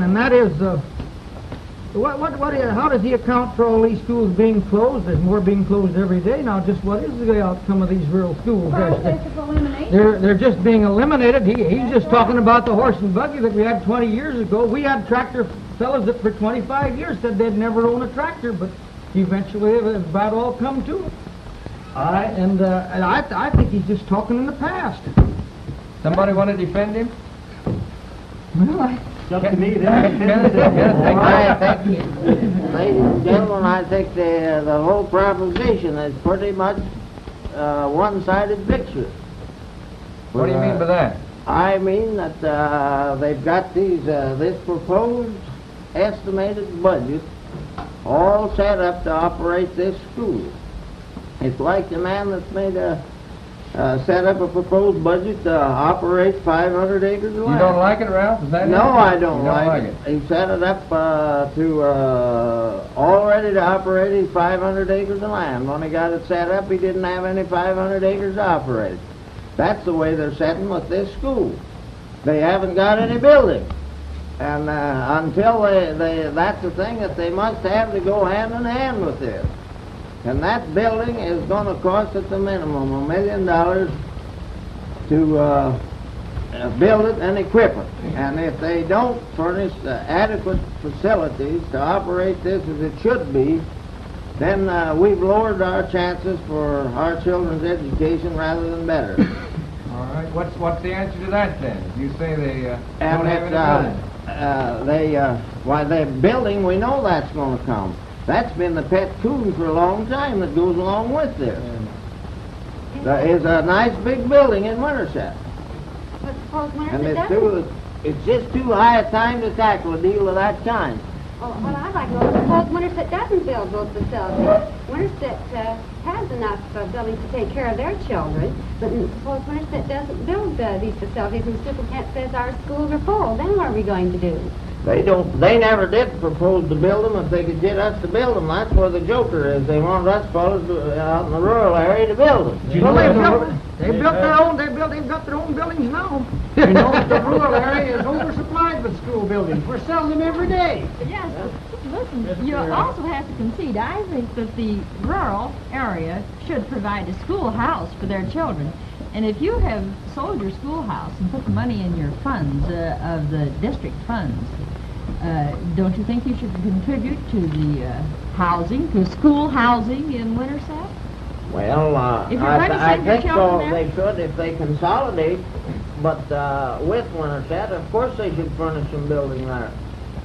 and that is, uh, what, what, what, is- how does he account for all these schools being closed? There's more being closed every day now. Just what is the outcome of these rural schools? Of elimination. They're, they're just being eliminated. He, he's just talking about the horse and buggy that we had 20 years ago. We had tractor fellows that for 25 years said they'd never own a tractor, but eventually it about all come to it. I, And, uh, and I, I think he's just talking in the past. somebody want to defend him? Well, I, It's up to me then. Kenneth, take I think, ladies and gentlemen, I think the, the whole proposition is pretty much uh, one-sided picture. What do you mean by that? I mean that uh, they've got these, uh, this proposed estimated budget all set up to operate this school. It's like the man that's made a, uh, set up a proposed budget to operate 500 acres of land. You don't like it, Ralph? Is that it? No, I don't You like it. He set it up uh, to, uh, all ready to operate his 500 acres of land. When he got it set up, he didn't have any 500 acres to operate. That's the way they're setting with this school. They haven't got any building. And uh, until they, they, that's the thing that they must have to go hand in hand with this. And that building is going to cost at the minimum a million dollars to uh, uh, build it and equip it. And if they don't furnish the adequate facilities to operate this as it should be, then uh, we've lowered our chances for our children's education rather than better. All right, what's, what's the answer to that then? You say they, uh, And don't have any uh, building. uh, they, uh, why, they're building, we know that's gonna come. That's been the pet coon for a long time that goes along with this. There is a nice big building in Winterset. But suppose And it's doesn't. too, it's just too high a time to tackle a deal of that kind. Well, I'd like to know suppose Winterset doesn't build those facilities. Winterset uh, has enough uh, buildings to take care of their children, but suppose Winterset doesn't build uh, these facilities and Superintendent says our schools are full, then what are we going to do? They don't, they never did propose to build them if they could get us to build them. That's where the joker is. They want us fellows out in the rural area to build them. well, they built, they built their own, they built, they've got their own buildings now. You know, the rural area is oversupplied with school buildings. We're selling them every day. Yes, but listen, you also have to concede, I think that the rural area should provide a schoolhouse for their children. And if you have sold your schoolhouse and put the money in your funds, uh, of the district funds, uh, don't you think you should contribute to the, uh, housing, to school housing in Winterset? Well, uh, If you're I, going to I your think so, there- they should if they consolidate, but, uh, with Winterset, of course they should furnish some building there.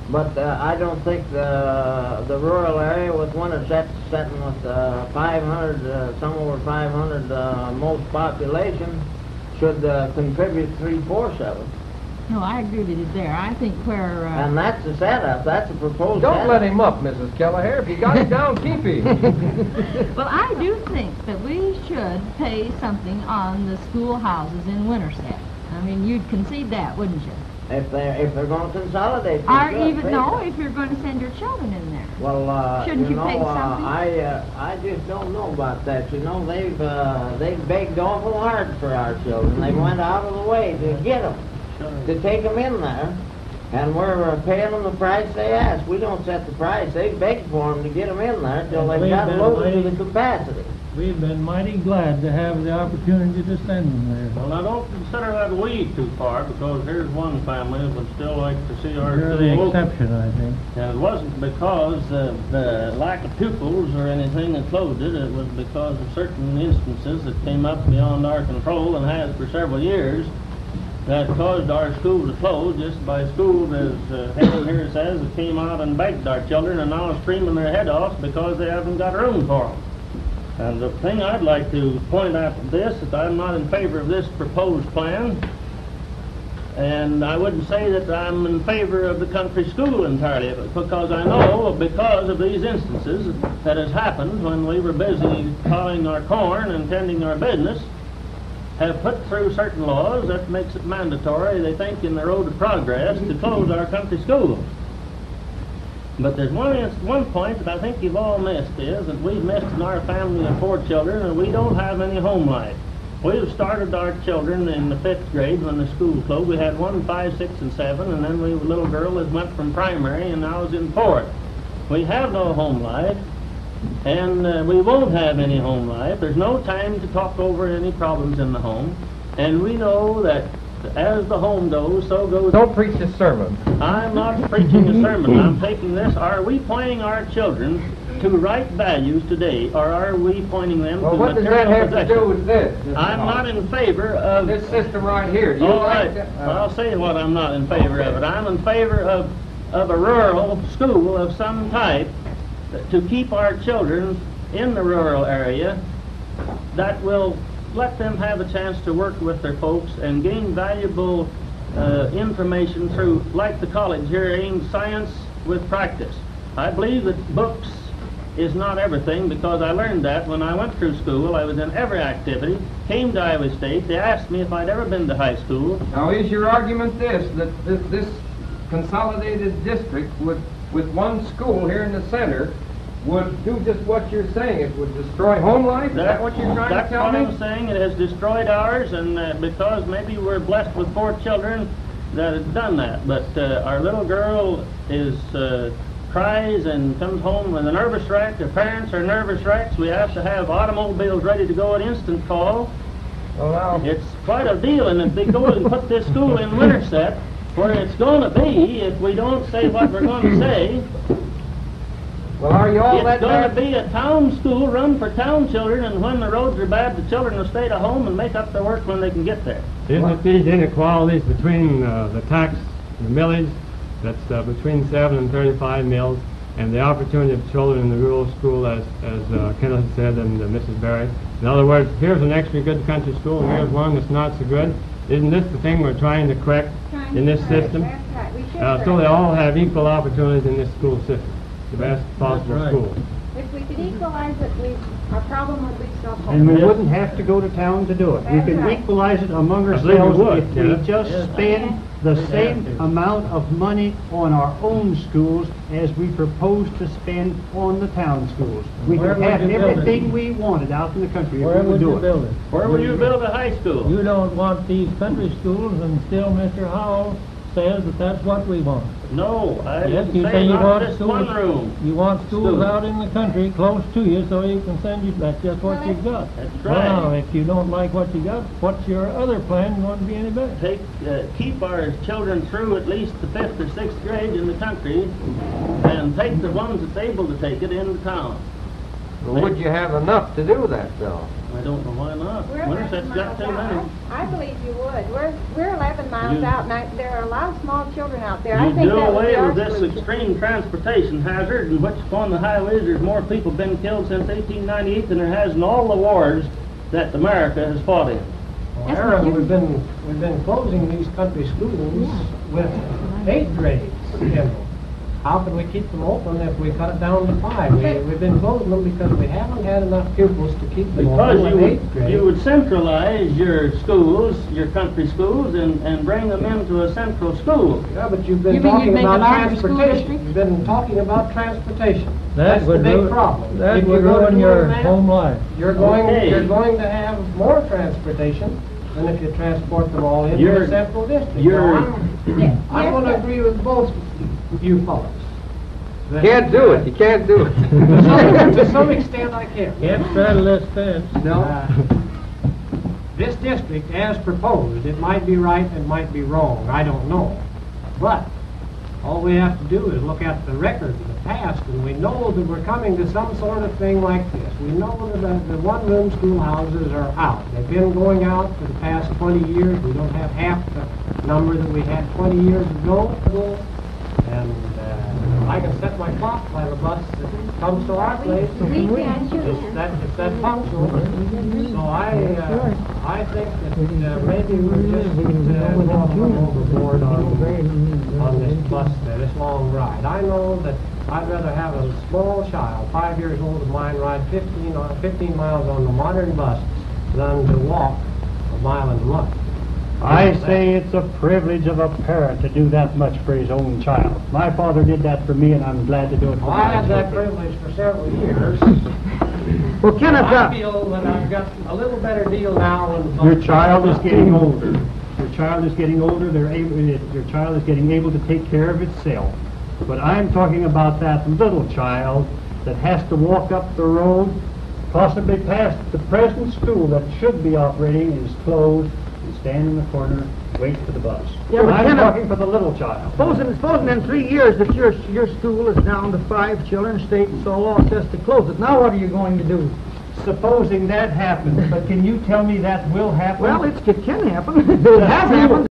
But, uh, I don't think the, the rural area with Winterset setting with, uh, five hundred, uh, some over five hundred, uh, most population should, uh, contribute three-fourths of it. No, I agree with you there. I think where, uh, And that's the setup, that's the proposal. Don't setup. let him up, Mrs. Kelleher. If you got him down, keep him. Well, I do think that we should pay something on the schoolhouses in Winterset. I mean, you'd concede that, wouldn't you? If they're, if they're gonna consolidate. they Or even, pay no, that. if you're going to send your children in there. Well, uh, Shouldn't you you know, pay uh. I, uh, I just don't know about that. You know, they've, uh, they've begged awful hard for our children. They went out of the way to get them, to take them in there. And we're uh, paying them the price they ask. We don't set the price. They beg for them to get them in there till they've got been loaded to the capacity. We've been mighty glad to have the opportunity to send them there. Well, now don't consider that we too far, because here's one family that would still like to see our You're school the open. exception, I think. And it wasn't because of the lack of pupils or anything that closed it, it was because of certain instances that came up beyond our control and has for several years that caused our school to close just by schools, as uh, Helen here says, that came out and begged our children and now are screaming their head off because they haven't got room for them. And the thing I'd like to point out to this, is I'm not in favor of this proposed plan. And I wouldn't say that I'm in favor of the country school entirely, because I know, because of these instances that has happened when we were busy plowing our corn and tending our business, have put through certain laws that makes it mandatory, they think, in the road to progress to close our country schools. But there's one, one point that I think you've all missed is that we've missed in our family of four children and we don't have any home life. We've started our children in the fifth grade when the school closed. We had one five, six, and seven, and then we a little girl that went from primary, and now is in fourth. We have no home life, and uh, we won't have any home life. There's no time to talk over any problems in the home, and we know that as the home goes, so goes. Don't preach a sermon. I'm not preaching a sermon. I'm taking this. Are we pointing our children to right values today, or are we pointing them Well, to what does that have to do with this? I'm not in favor of. This system right here, All like right, that? well, I'll say what I'm not in favor of it. I'm in favor of, of a rural school of some type to keep our children in the rural area that will let them have a chance to work with their folks and gain valuable uh, information through, like the college here, aims science with practice. I believe that books is not everything because I learned that when I went through school. I was in every activity, came to Iowa State. They asked me if I'd ever been to high school. Now, is your argument this, that this consolidated district would, with one school here in the center, would do just what you're saying? It would destroy home life? Is that what you're trying to That's tell what me? I'm saying. It has destroyed ours, and uh, because maybe we're blessed with four children, that it's done that. But uh, our little girl is uh, cries and comes home with a nervous wreck. Her parents are nervous wrecks. We have to have automobiles ready to go at instant call. Well, now, It's quite a deal, and if they go and put this school in Winterset, where it's going to be, if we don't say what we're going to say, well, are you all it's that going to be a town school run for town children, and when the roads are bad, the children will stay at home and make up their work when they can get there. Isn't it these inequalities between uh, the tax, the millage, that's uh, between seven and thirty-five mills, and the opportunity of children in the rural school, as, as uh, Kenneth said and uh, Mrs. Berry? In other words, here's an extra good country school, and here's one that's not so good. Isn't this the thing we're trying to correct in this system? That's right, we should Uh, so they all have equal opportunities in this school system, the best possible right. school. If we could equalize it, we, our problem would be solved. And we wouldn't have to go to town to do it. We That's could right. equalize it among I we ourselves would, if we just Yes. spend the same amount of money on our own schools as we propose to spend on the town schools. We Where could would have you build it? everything we wanted out in the country if Where we would would you do it. build it? Where will you build a high school? You don't want these country schools, and still Mr. Howell says that that's what we want. No, I Yes, didn't you say say you not want just schools. one room. You want schools Schools. out in the country, close to you, so you can send you, that's just what you've got. That's Well, right. now, if you don't like what you got, what's your other plan going to be any better? Take, uh, keep our children through at least the fifth or sixth grade in the country, and take the ones that's able to take it in the town. Well, Would you have enough to do that, though? I don't know why not. We're Winterset's 11 got too miles many. out. I believe you would. We're, we're 11 miles You- out, and I, there are a lot of small children out there. I You think do that would away our with this solution. extreme transportation hazard, in which upon the highways, there's more people been killed since eighteen ninety-eight than there has in all the wars that America has fought in. Well, That's Aaron, what you- we've been, we've been closing these country schools with eighth grades, Kendall. How could we keep them open if we cut it down to five? We, we've been closing them because we haven't had enough pupils to keep them Because open you with eighth would, grade. you would centralize your schools, your country schools, and, and bring them into a central school. Yeah, but you've You been mean talking you'd make a about larger school transportation. district? You've been talking about transportation. That That's the would big ruin- problem. That If you would go to ruin your that, home life. You're going, Okay. you're going to have more transportation than if you transport them all into You're- a central district. you're- I'm, I'm gonna agree with both you fellows. You can't do it, you can't do To some- it. To some extent, I can. Can't straddle this fence. No. Uh, this district, as proposed, it might be right, it might be wrong, I don't know. But, all we have to do is look at the record of the past, and we know that we're coming to some sort of thing like this. We know that the, the one-room schoolhouses are out. They've been going out for the past twenty years. We don't have half the number that we had twenty years ago. Uh, I can set my clock by the bus that comes to our place. We can, sure It's that, it's that punctual. So I, uh, I think that, uh, maybe we're just, uh, going little overboard on, on this bus, there, this long ride. I know that I'd rather have a small child, five years old of mine, ride fifteen, on- fifteen miles on the modern bus than to walk a mile and a month. I say it's a privilege of a parent to do that much for his own child. My father did that for me, and I'm glad to do it for Well, I had that privilege for several years. Well, Kenneth, I uh, feel that I've got a little better deal now than. Your child is getting older. Your child is getting older, they're able, your child is getting able to take care of itself. But I'm talking about that little child that has to walk up the road, possibly past the present school that should be operating is closed, stand in the corner, wait for the bus. Yeah, but I'm Kenneth- talking for the little child. Supposing, supposing in three years that your, your school is down to five children, state and so law says to close it. Now what are you going to do? Supposing that happens, but can you tell me that will happen? Well, it's, it can happen. It has happened.